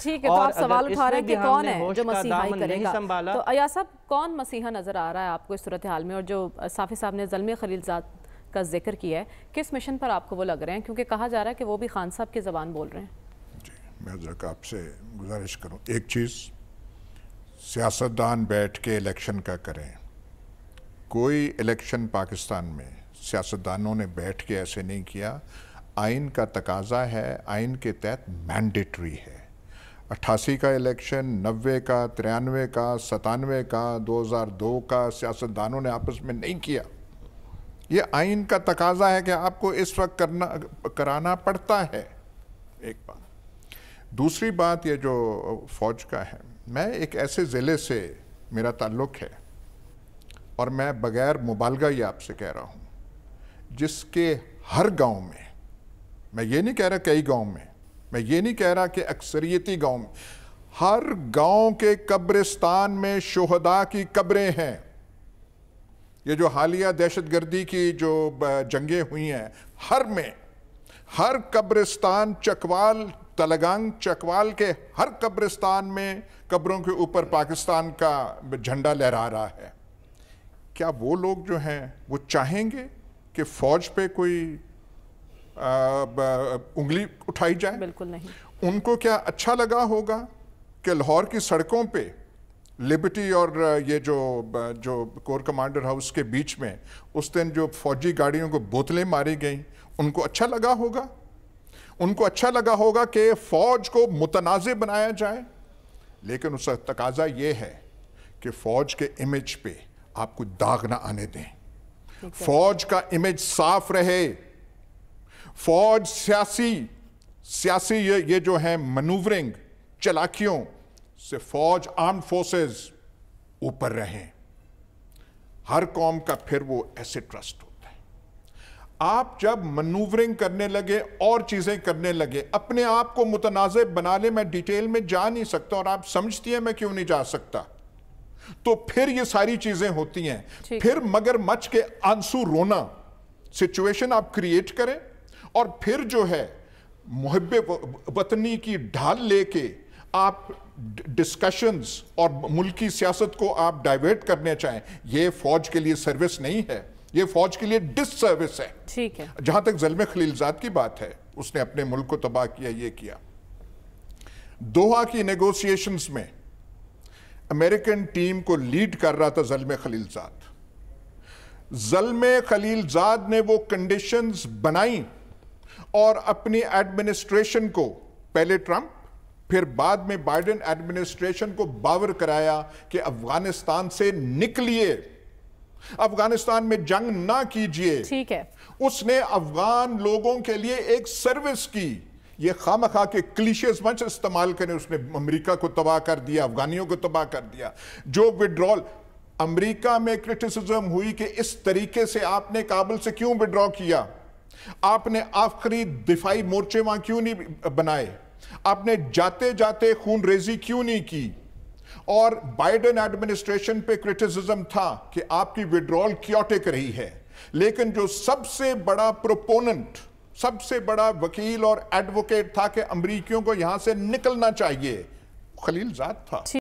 ठीक है तो आप सवाल उठा रहे हैं कि कौन है जो मसीहाई करेगा। तो अया साहब कौन मसीहा नज़र आ रहा है आपको इस सूरत हाल में? और जो साफी साहब ने जलम खलीलजाद का ज़िक्र किया है किस मिशन पर आपको वो लग रहे हैं? क्योंकि कहा जा रहा है कि वो भी खान साहब की ज़बान बोल रहे हैं। जी मैं ज़रा आपसे गुजारिश करूँ। एक चीज़ सियासतदान बैठ के इलेक्शन का करें। कोई इलेक्शन पाकिस्तान में सियासतदानों ने बैठ के ऐसे नहीं किया। आइन का तकाजा है आइन के तहत मैंडेटरी है। अट्ठासी का इलेक्शन, नब्बे का, तिरानवे का, सतानवे का 2002 का सियासतदानों ने आपस में नहीं किया। ये आइन का तकाजा है कि आपको इस वक्त करना, कराना पड़ता है। एक बात। दूसरी बात ये जो फौज का है, मैं एक ऐसे ज़िले से मेरा ताल्लुक़ है और मैं बगैर मुबालगा ये आपसे कह रहा हूँ, जिसके हर गाँव में, मैं ये नहीं कह रहा कई गाँव में मैं ये नहीं कह रहा कि अक्सरियती गाँव में, हर गाँव के कब्रिस्तान में शोहदा की कब्रें हैं। ये जो हालिया दहशत गर्दी की जो जंगें हुई हैं, हर में, हर कब्रिस्तान चकवाल, तलगंग चकवाल के हर कब्रिस्तान में कब्रों के ऊपर पाकिस्तान का झंडा लहरा रहा है। क्या वो लोग जो हैं, वो चाहेंगे कि फौज पे कोई उंगली उठाई जाए। बिल्कुल नहीं। उनको क्या अच्छा लगा होगा कि लाहौर की सड़कों पे लिबर्टी और ये जो जो कोर कमांडर हाउस के बीच में उस दिन जो फौजी गाड़ियों को बोतलें मारी गई उनको अच्छा लगा होगा? उनको अच्छा लगा होगा कि फ़ौज को मुतनाज़ बनाया जाए? लेकिन उसका तकाजा ये है कि फ़ौज के इमेज पे आपको दाग ना आने दें। फ़ौज का इमेज साफ़ रहे। फ़ौज सियासी सियासी ये ये जो है मनूवरिंग चलाकियों से फौज आर्म फोर्सेस ऊपर रहें। हर कौम का फिर वो ऐसे ट्रस्ट होता है। आप जब मनूवरिंग करने लगे और चीज़ें करने लगे अपने आप को मुतनाज़ बना ले मैं डिटेल में जा नहीं सकता और आप समझती हैं मैं क्यों नहीं जा सकता? तो फिर ये सारी चीज़ें होती हैं। फिर मगर मच के आँसू रोना सिचुएशन आप क्रिएट करें। और फिर जो है मुहब वतनी की ढाल लेके आप डिस्कशंस और मुल्की सियासत को आप डाइवर्ट करने चाहें ये फौज के लिए सर्विस नहीं है। ये फौज के लिए डिस सर्विस है। ठीक है। जहाँ तक जलम खलीलजाद की बात है उसने अपने मुल्क को तबाह किया ये किया। दोहा की नेगोशिएशंस में अमेरिकन टीम को लीड कर रहा था जलम खलीलजाद जलम खलीलजाद ने वो कंडीशंस बनाई और अपनी एडमिनिस्ट्रेशन को पहले ट्रंप फिर बाद में बाइडेन एडमिनिस्ट्रेशन को बावर कराया कि अफ़गानिस्तान से निकलिए। अफ़गानिस्तान में जंग ना कीजिए। ठीक है। उसने अफगान लोगों के लिए एक सर्विस की। ये खाम खा के क्लीशियस मंच इस्तेमाल करें उसने अमेरिका को तबाह कर दिया अफगानियों को तबाह कर दिया। जो विड्रॉल अमेरिका में क्रिटिसिज्म हुई कि इस तरीके से आपने काबुल से क्यों विड्रॉ किया? आपने आखिरी दिफाई मोर्चे वहाँ क्यों नहीं बनाए? आपने जाते जाते खून रेजी क्यों नहीं की? और बाइडेन एडमिनिस्ट्रेशन पे क्रिटिसिज्म था कि आपकी विड्रॉल क्योटिक रही है। लेकिन जो सबसे बड़ा प्रोपोनेंट सबसे बड़ा वकील और एडवोकेट था कि अमरीकियों को यहाँ से निकलना चाहिए खलील जात था।